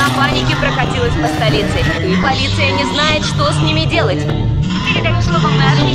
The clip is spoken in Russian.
Волна паники прокатилась по столице, и полиция не знает, что с ними делать. Передаю слово мэру